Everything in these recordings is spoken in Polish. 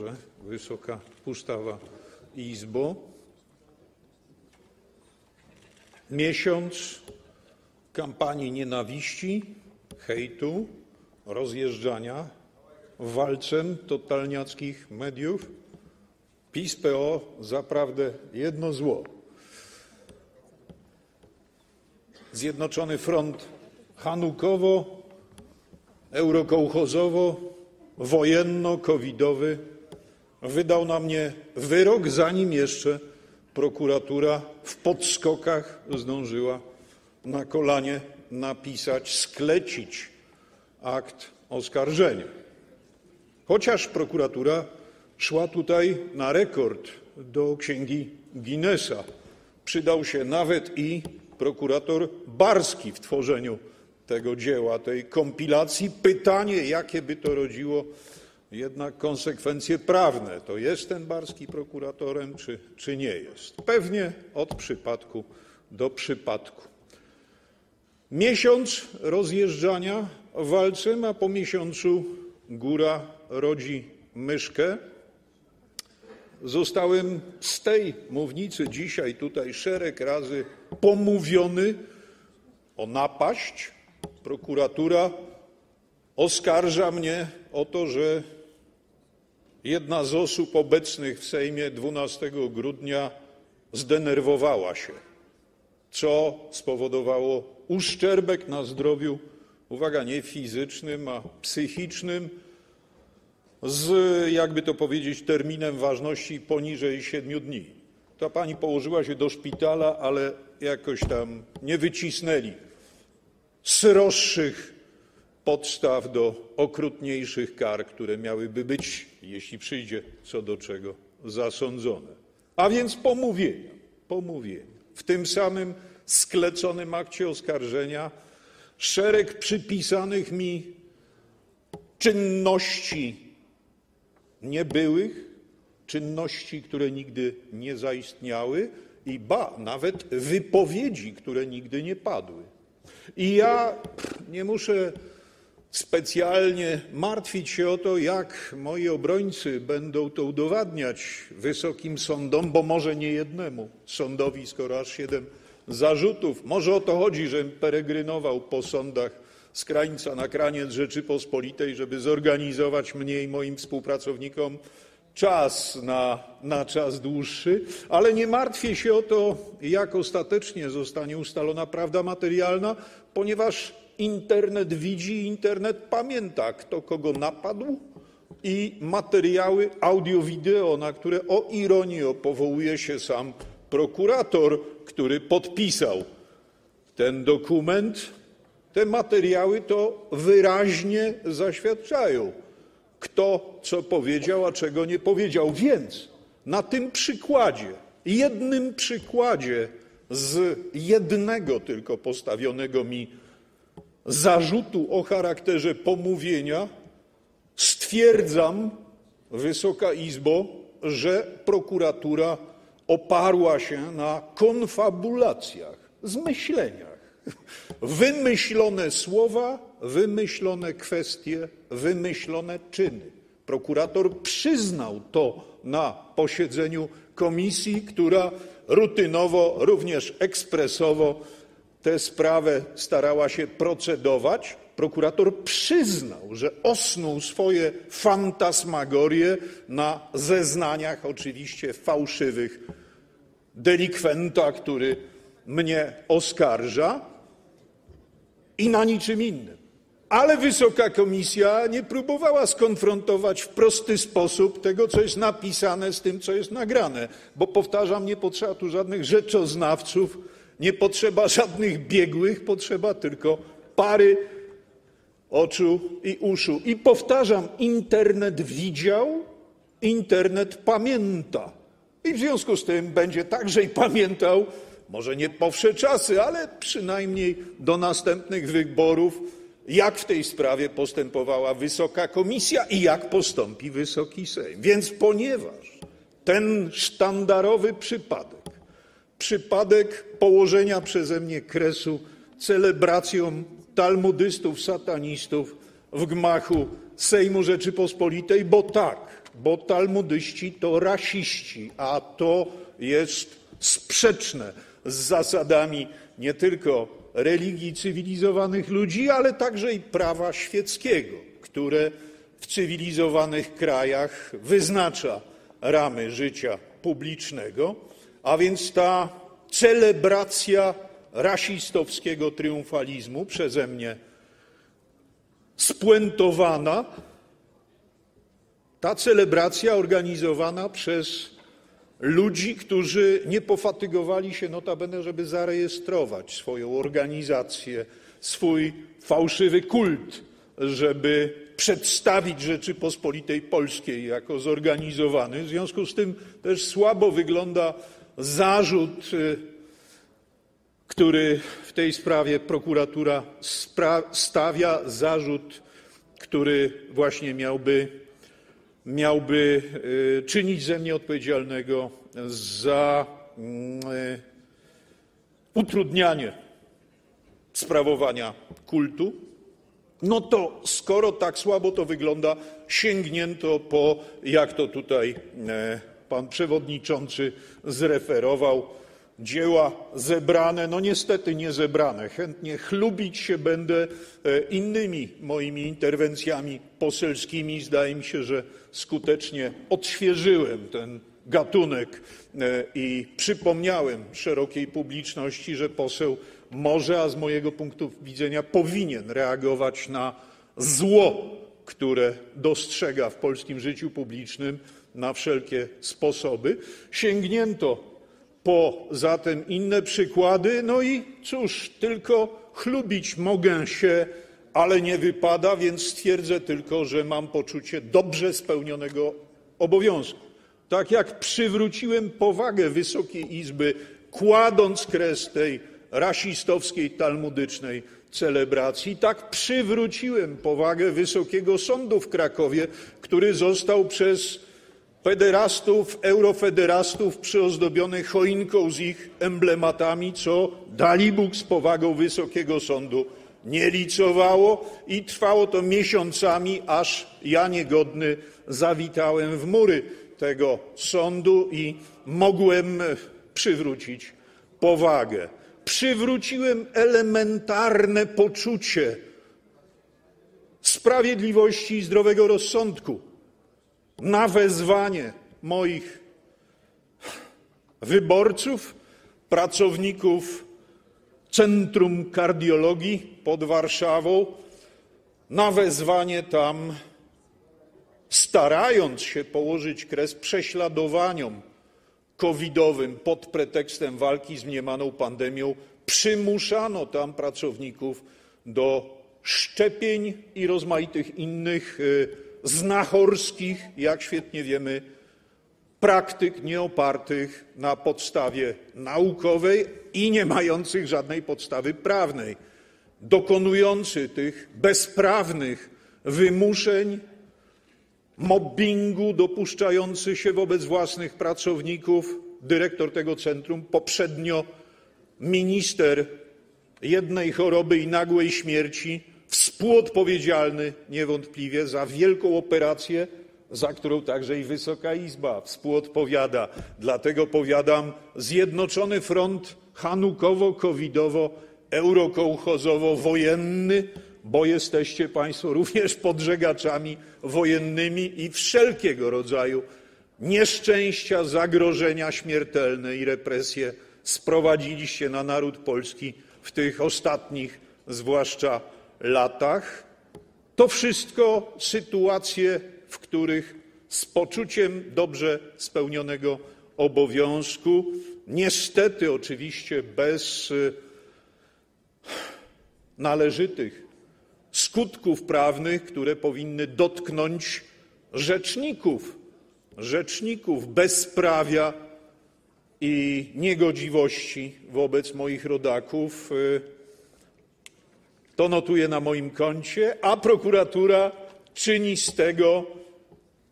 Boże, Wysoka Pustawa Izbo. Miesiąc kampanii nienawiści, hejtu, rozjeżdżania walcem totalniackich mediów. PiS-PO zaprawdę jedno zło. Zjednoczony Front hanukowo, eurokołchozowo, wojenno-covidowy wydał na mnie wyrok, zanim jeszcze prokuratura w podskokach zdążyła na kolanie napisać, sklecić akt oskarżenia. Chociaż prokuratura szła tutaj na rekord do księgi Guinnessa. Przydał się nawet i prokurator Barski w tworzeniu tego dzieła, tej kompilacji. Pytanie, jakie by to rodziło jednak konsekwencje prawne. To jest ten Barski prokuratorem, czy, nie jest? Pewnie od przypadku do przypadku. Miesiąc rozjeżdżania walcem, a po miesiącu góra rodzi myszkę. Zostałem z tej mównicy dzisiaj tutaj szereg razy pomówiony o napaść. Prokuratura oskarża mnie o to, że jedna z osób obecnych w Sejmie 12 grudnia zdenerwowała się, co spowodowało uszczerbek na zdrowiu, uwaga, nie fizycznym, a psychicznym, z, jakby to powiedzieć, terminem ważności poniżej siedmiu dni. Ta pani położyła się do szpitala, ale jakoś tam nie wycisnęli sroższych podstaw do okrutniejszych kar, które miałyby być, jeśli przyjdzie co do czego, zasądzone. A więc pomówienia. W tym samym skleconym akcie oskarżenia szereg przypisanych mi czynności niebyłych, czynności, które nigdy nie zaistniały i ba, nawet wypowiedzi, które nigdy nie padły. I ja nie muszę specjalnie martwić się o to, jak moi obrońcy będą to udowadniać wysokim sądom, bo może nie jednemu sądowi, skoro aż siedem zarzutów. Może o to chodzi, żebym peregrynował po sądach z krańca na kraniec Rzeczypospolitej, żeby zorganizować mnie i moim współpracownikom czas na, na czas dłuższy, ale nie martwię się o to, jak ostatecznie zostanie ustalona prawda materialna, ponieważ internet widzi internet pamięta, kto kogo napadł i materiały audio-wideo, na które o ironio powołuje się sam prokurator, który podpisał ten dokument, te materiały to wyraźnie zaświadczają, kto co powiedział, a czego nie powiedział. Więc na tym przykładzie, jednym przykładzie z jednego tylko postawionego mi zarzutu o charakterze pomówienia stwierdzam, Wysoka Izbo, że prokuratura oparła się na konfabulacjach, zmyśleniach. Wymyślone słowa, wymyślone kwestie, wymyślone czyny. Prokurator przyznał to na posiedzeniu komisji, która rutynowo, również ekspresowo tę sprawę starała się procedować. Prokurator przyznał, że osnuł swoje fantasmagorie na zeznaniach, oczywiście fałszywych, delikwenta, który mnie oskarża, i na niczym innym. Ale wysoka komisja nie próbowała skonfrontować w prosty sposób tego, co jest napisane, z tym, co jest nagrane, bo powtarzam, nie potrzeba tu żadnych rzeczoznawców, nie potrzeba żadnych biegłych, potrzeba tylko pary oczu i uszu. I powtarzam, internet widział, internet pamięta. I w związku z tym będzie także i pamiętał, może nie po wsze czasy, ale przynajmniej do następnych wyborów, jak w tej sprawie postępowała wysoka komisja i jak postąpi Wysoki Sejm. Więc ponieważ ten sztandarowy przypadek, przypadek położenia przeze mnie kresu celebracjom talmudystów, satanistów w gmachu Sejmu Rzeczypospolitej, bo tak, bo talmudyści to rasiści, a to jest sprzeczne z zasadami nie tylko religii cywilizowanych ludzi, ale także i prawa świeckiego, które w cywilizowanych krajach wyznacza ramy życia publicznego, a więc ta celebracja rasistowskiego triumfalizmu przeze mnie spuentowana, ta celebracja organizowana przez ludzi, którzy nie pofatygowali się notabene, żeby zarejestrować swoją organizację, swój fałszywy kult, żeby przedstawić Rzeczypospolitej Polskiej jako zorganizowany. W związku z tym też słabo wygląda zarzut, który w tej sprawie prokuratura stawia, zarzut, który właśnie miałby miałby czynić ze mnie odpowiedzialnego za utrudnianie sprawowania kultu, no to skoro tak słabo to wygląda, sięgnięto po, jak to tutaj pan przewodniczący zreferował, dzieła zebrane, no niestety nie zebrane. Chętnie chlubić się będę innymi moimi interwencjami poselskimi. Zdaje mi się, że skutecznie odświeżyłem ten gatunek i przypomniałem szerokiej publiczności, że poseł może, a z mojego punktu widzenia powinien reagować na zło, które dostrzega w polskim życiu publicznym na wszelkie sposoby. Sięgnięto po zatem inne przykłady, no i cóż, tylko chlubić mogę się, ale nie wypada, więc stwierdzę tylko, że mam poczucie dobrze spełnionego obowiązku. Tak jak przywróciłem powagę Wysokiej Izby, kładąc kres tej rasistowskiej, talmudycznej celebracji, tak przywróciłem powagę Wysokiego Sądu w Krakowie, który został przez pederastów, eurofederastów przyozdobiony choinką z ich emblematami, co dalibóg z powagą Wysokiego Sądu nie licowało i trwało to miesiącami, aż ja niegodny zawitałem w mury tego sądu i mogłem przywrócić powagę. Przywróciłem elementarne poczucie sprawiedliwości i zdrowego rozsądku na wezwanie moich wyborców, pracowników Centrum Kardiologii pod Warszawą, na wezwanie tam, starając się położyć kres prześladowaniom covidowym pod pretekstem walki z mniemaną pandemią, przymuszano tam pracowników do szczepień i rozmaitych innych znachorskich, jak świetnie wiemy, praktyk nieopartych na podstawie naukowej i nie mających żadnej podstawy prawnej. Dokonujący tych bezprawnych wymuszeń, mobbingu dopuszczający się wobec własnych pracowników dyrektor tego centrum, poprzednio minister jednej choroby i nagłej śmierci, współodpowiedzialny niewątpliwie za wielką operację, za którą także i Wysoka Izba współodpowiada. Dlatego powiadam: Zjednoczony Front hanukowo-covidowo-eurokołchozowo-wojenny, bo jesteście Państwo również podżegaczami wojennymi i wszelkiego rodzaju nieszczęścia, zagrożenia śmiertelne i represje sprowadziliście na naród polski w tych ostatnich zwłaszcza latach. To wszystko sytuacje, w których z poczuciem dobrze spełnionego obowiązku, niestety oczywiście bez należytych skutków prawnych, które powinny dotknąć rzeczników, rzeczników bezprawia i niegodziwości wobec moich rodaków, to notuję na moim koncie, a prokuratura czyni z tego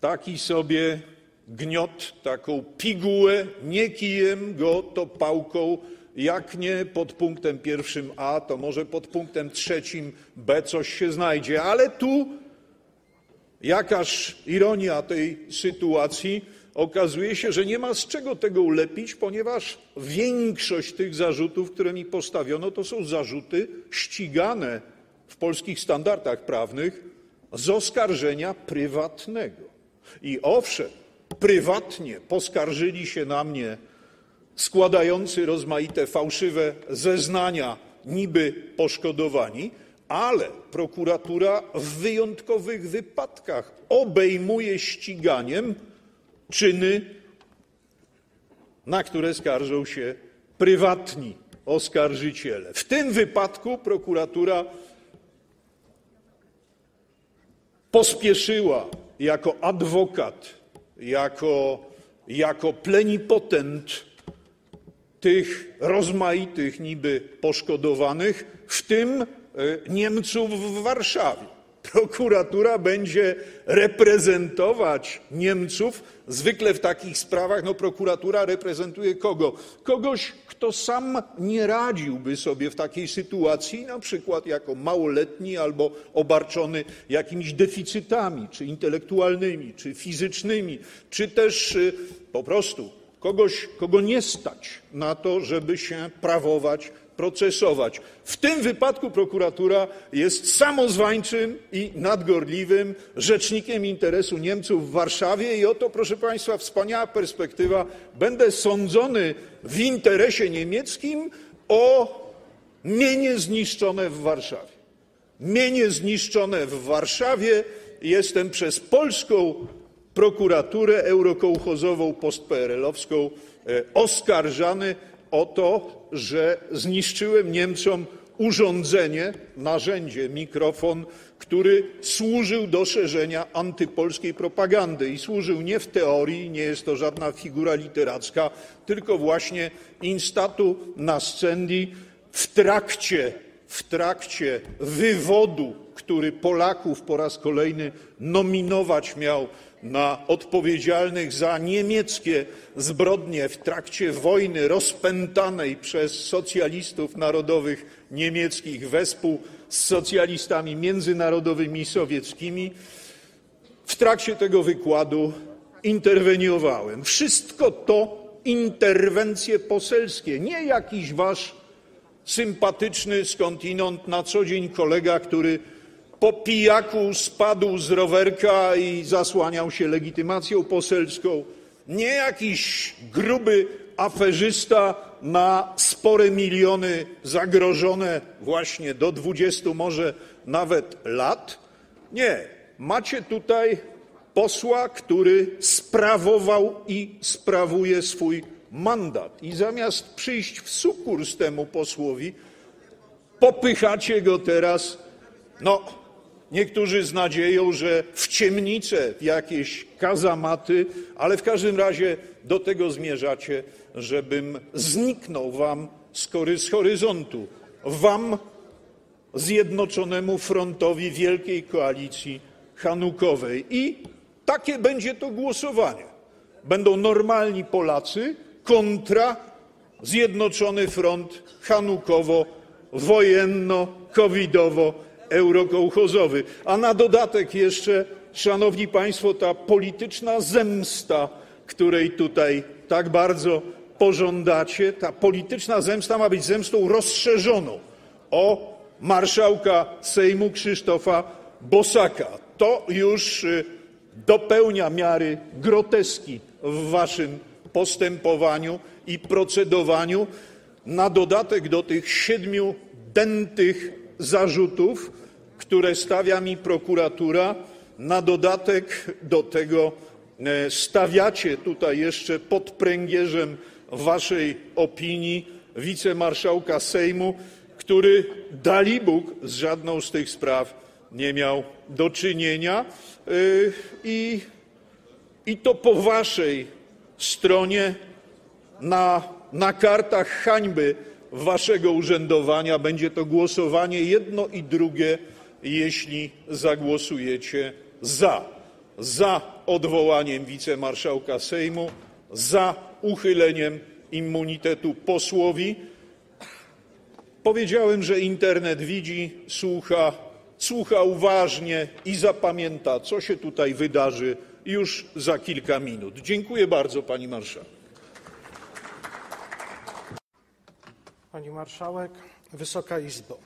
taki sobie gniot, taką pigułę, nie kijem go, to pałką Jak nie pod punktem pierwszym A, to może pod punktem trzecim B coś się znajdzie. Ale tu jakaż ironia tej sytuacji. Okazuje się, że nie ma z czego tego ulepić, ponieważ większość tych zarzutów, które mi postawiono, to są zarzuty ścigane w polskich standardach prawnych z oskarżenia prywatnego. I owszem, prywatnie poskarżyli się na mnie składający rozmaite fałszywe zeznania niby poszkodowani, ale prokuratura w wyjątkowych wypadkach obejmuje ściganiem czyny, na które skarżą się prywatni oskarżyciele. W tym wypadku prokuratura pospieszyła jako adwokat, jako, jako plenipotent tych rozmaitych niby poszkodowanych, w tym e, Niemców w Warszawie. Prokuratura będzie reprezentować Niemców. Zwykle w takich sprawach no, prokuratura reprezentuje kogo? Kogoś, kto sam nie radziłby sobie w takiej sytuacji, na przykład jako małoletni albo obarczony jakimiś deficytami, czy intelektualnymi, czy fizycznymi, czy też y, po prostu kogoś, kogo nie stać na to, żeby się prawować, procesować. W tym wypadku prokuratura jest samozwańczym i nadgorliwym rzecznikiem interesu Niemców w Warszawie i oto, proszę Państwa, wspaniała perspektywa. Będę sądzony w interesie niemieckim o mienie zniszczone w Warszawie. Mienie zniszczone w Warszawie jestem przez polską prokuraturę eurokołchozową postprl-owską e, oskarżany o to, że zniszczyłem Niemcom urządzenie, narzędzie, mikrofon, który służył do szerzenia antypolskiej propagandy i służył nie w teorii, nie jest to żadna figura literacka, tylko właśnie instatu nascendi w trakcie, w trakcie wywodu, który Polaków po raz kolejny nominować miał na odpowiedzialnych za niemieckie zbrodnie w trakcie wojny rozpętanej przez socjalistów narodowych niemieckich wespół z socjalistami międzynarodowymi sowieckimi. W trakcie tego wykładu interweniowałem. Wszystko to interwencje poselskie, nie jakiś wasz sympatyczny skądinąd na co dzień kolega, który po pijaku spadł z rowerka i zasłaniał się legitymacją poselską, nie jakiś gruby aferzysta na spore miliony zagrożone właśnie do 20 może nawet lat. Nie, macie tutaj posła, który sprawował i sprawuje swój mandat. I zamiast przyjść w sukurs temu posłowi, popychacie go teraz, no, niektórzy z nadzieją, że w ciemnice, w jakieś kazamaty, ale w każdym razie do tego zmierzacie, żebym zniknął wam z horyzontu, wam, Zjednoczonemu Frontowi Wielkiej Koalicji Hanukowej. I takie będzie to głosowanie. Będą normalni Polacy kontra Zjednoczony Front Hanukowo-wojenno-covidowo eurokołchozowy. A na dodatek jeszcze, szanowni państwo, ta polityczna zemsta, której tutaj tak bardzo pożądacie, ta polityczna zemsta ma być zemstą rozszerzoną o marszałka Sejmu Krzysztofa Bosaka. To już y, dopełnia miary groteski w waszym postępowaniu i procedowaniu. Na dodatek do tych siedmiu dętych zarzutów, które stawia mi prokuratura, na dodatek do tego e, stawiacie tutaj jeszcze pod pręgierzem waszej opinii wicemarszałka Sejmu, który dalibóg z żadną z tych spraw nie miał do czynienia. E, i, i to po waszej stronie na, na kartach hańby waszego urzędowania będzie to głosowanie jedno i drugie, jeśli zagłosujecie za. Za odwołaniem wicemarszałka Sejmu, za uchyleniem immunitetu posłowi Powiedziałem, że internet widzi, słucha, słucha uważnie i zapamięta, co się tutaj wydarzy już za kilka minut. Dziękuję bardzo, pani marszałek. Pani marszałek, Wysoka Izbo.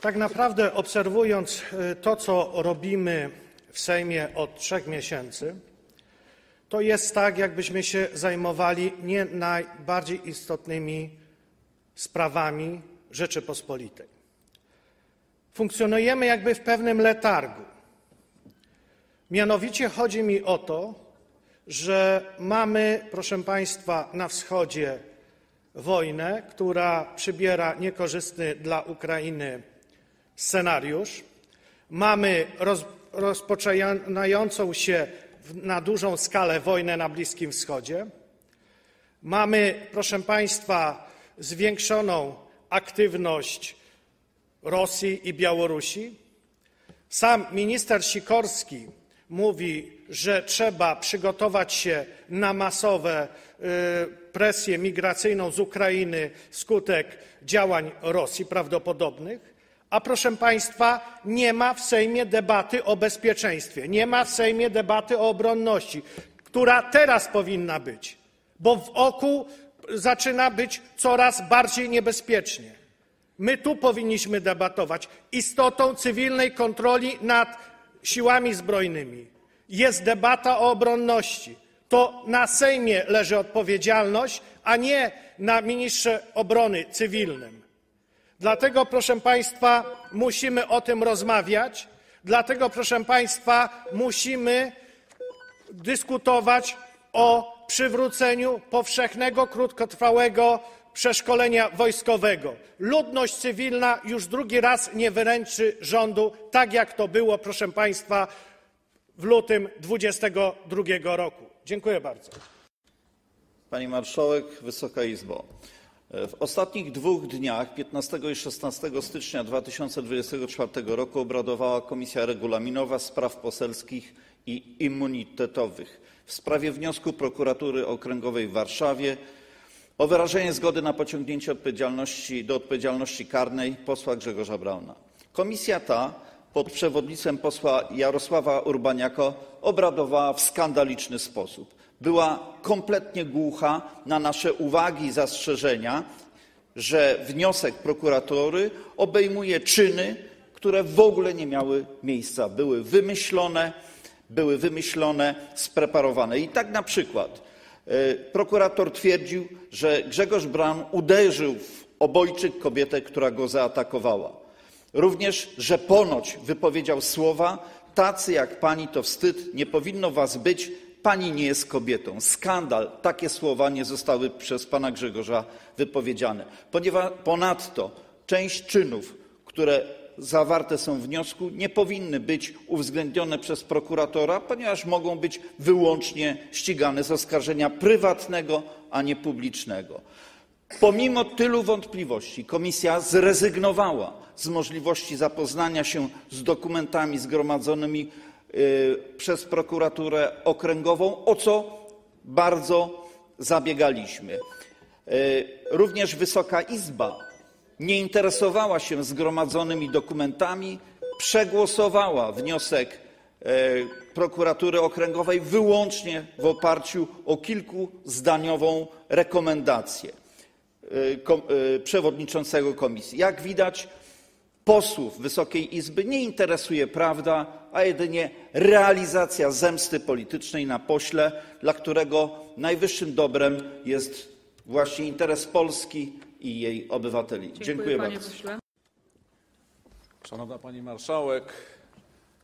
Tak naprawdę obserwując y, to, co robimy w Sejmie od trzech miesięcy, to jest tak, jakbyśmy się zajmowali nie najbardziej istotnymi sprawami Rzeczypospolitej. Funkcjonujemy jakby w pewnym letargu. Mianowicie chodzi mi o to, że mamy, proszę Państwa, na wschodzie wojnę, która przybiera niekorzystny dla Ukrainy scenariusz. Mamy roz, rozpoczynającą się na dużą skalę wojnę na Bliskim Wschodzie. Mamy, proszę Państwa, zwiększoną aktywność Rosji i Białorusi. Sam minister Sikorski mówi, że trzeba przygotować się na masowe y, presję migracyjną z Ukrainy wskutek działań Rosji prawdopodobnych. A proszę Państwa, nie ma w Sejmie debaty o bezpieczeństwie, nie ma w Sejmie debaty o obronności, która teraz powinna być, bo w oku zaczyna być coraz bardziej niebezpiecznie. My tu powinniśmy debatować. Istotą cywilnej kontroli nad siłami zbrojnymi jest debata o obronności. To na Sejmie leży odpowiedzialność, a nie na ministrze obrony cywilnym. Dlatego, proszę Państwa, musimy o tym rozmawiać. Dlatego, proszę Państwa, musimy dyskutować o przywróceniu powszechnego, krótkotrwałego przeszkolenia wojskowego. Ludność cywilna już drugi raz nie wyręczy rządu, tak jak to było, proszę Państwa, w lutym 2022 roku. Dziękuję bardzo. Pani Marszałek, Wysoka Izbo. W ostatnich dwóch dniach, 15 i 16 stycznia 2024 roku, obradowała Komisja Regulaminowa Spraw Poselskich i Immunitetowych w sprawie wniosku Prokuratury Okręgowej w Warszawie o wyrażenie zgody na pociągnięcie odpowiedzialności, do odpowiedzialności karnej posła Grzegorza Brauna. Komisja ta pod przewodnictwem posła Jarosława Urbaniaka obradowała w skandaliczny sposób. Była kompletnie głucha na nasze uwagi i zastrzeżenia, że wniosek prokuratury obejmuje czyny, które w ogóle nie miały miejsca, były wymyślone, były wymyślone, spreparowane. I tak na przykład e, prokurator twierdził, że Grzegorz Braun uderzył w obojczyk kobietę, która go zaatakowała. Również, że ponoć wypowiedział słowa: Tacy jak pani to wstyd, nie powinno was być, pani nie jest kobietą. Skandal. Takie słowa nie zostały przez pana Grzegorza wypowiedziane. Ponieważ ponadto część czynów, które zawarte są w wniosku, nie powinny być uwzględnione przez prokuratora, ponieważ mogą być wyłącznie ścigane z oskarżenia prywatnego, a nie publicznego. Pomimo tylu wątpliwości komisja zrezygnowała z możliwości zapoznania się z dokumentami zgromadzonymi y, przez prokuraturę okręgową, o co bardzo zabiegaliśmy. Y, również Wysoka Izba nie interesowała się zgromadzonymi dokumentami, przegłosowała wniosek y, prokuratury okręgowej wyłącznie w oparciu o kilkuzdaniową rekomendację. Y, y, przewodniczącego komisji. Jak widać, posłów Wysokiej Izby nie interesuje prawda, a jedynie realizacja zemsty politycznej na pośle, dla którego najwyższym dobrem jest właśnie interes Polski i jej obywateli. Dziękuję, Dziękuję bardzo. Pośle. Szanowna Pani Marszałek,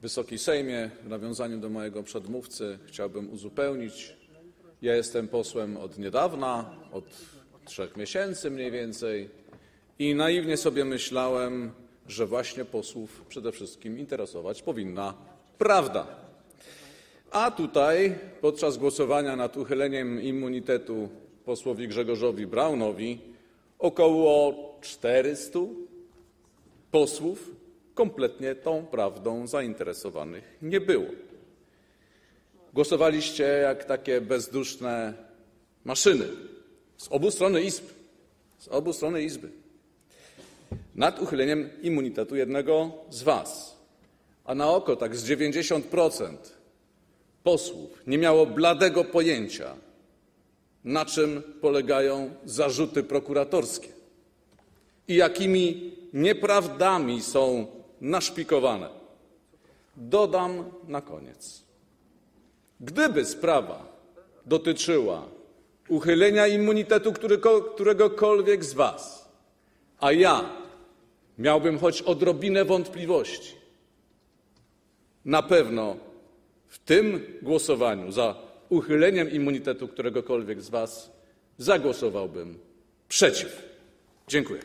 Wysoki Sejmie, w nawiązaniu do mojego przedmówcy chciałbym uzupełnić. Ja jestem posłem od niedawna, od trzech miesięcy mniej więcej i naiwnie sobie myślałem, że właśnie posłów przede wszystkim interesować powinna prawda. A tutaj podczas głosowania nad uchyleniem immunitetu posłowi Grzegorzowi Braunowi około 400 posłów kompletnie tą prawdą zainteresowanych nie było. Głosowaliście jak takie bezduszne maszyny. Z obu stron Izby. Z obu stron Izby. nad uchyleniem immunitetu jednego z Was. A na oko tak z 90% posłów nie miało bladego pojęcia, na czym polegają zarzuty prokuratorskie i jakimi nieprawdami są naszpikowane. Dodam na koniec. Gdyby sprawa dotyczyła uchylenia immunitetu któregokolwiek z Was, a ja miałbym choć odrobinę wątpliwości, na pewno w tym głosowaniu za uchyleniem immunitetu któregokolwiek z Was zagłosowałbym przeciw. Dziękuję.